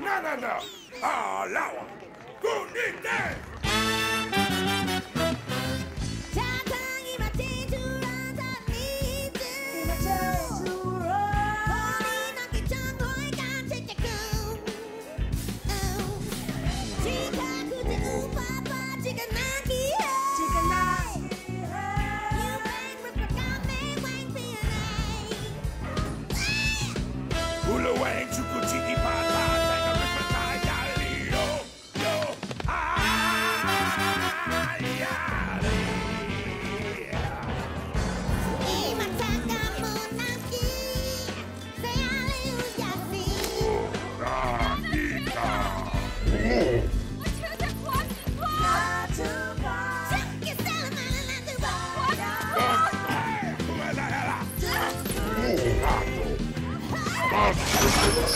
No, no, no. All out. Go, Nick. you